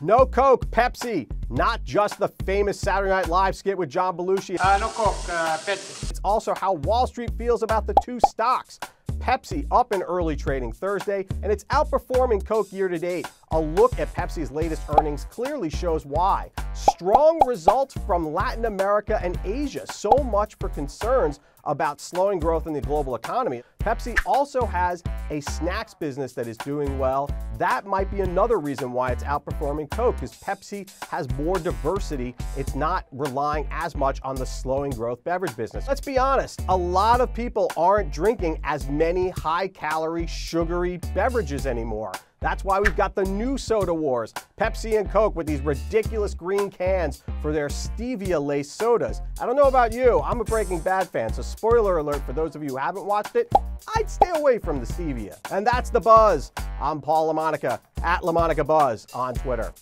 No Coke, Pepsi, not just the famous Saturday Night Live skit with John Belushi. Uh, no Coke, uh, Pepsi. It's also how Wall Street feels about the two stocks. Pepsi up in early trading Thursday, and it's outperforming Coke year to date. A look at Pepsi's latest earnings clearly shows why. Strong results from Latin America and Asia, so much for concerns about slowing growth in the global economy. Pepsi also has a snacks business that is doing well. That might be another reason why it's outperforming Coke, because Pepsi has more diversity. It's not relying as much on the slowing growth beverage business. Let's be honest, a lot of people aren't drinking as many high calorie, sugary beverages anymore. That's why we've got the new soda wars. Pepsi and Coke with these ridiculous green cans for their stevia laced sodas. I don't know about you, I'm a Breaking Bad fan, so spoiler alert for those of you who haven't watched it, I'd stay away from the stevia. And that's the buzz. I'm Paul La Monica at LaMonica Buzz on Twitter.